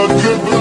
a good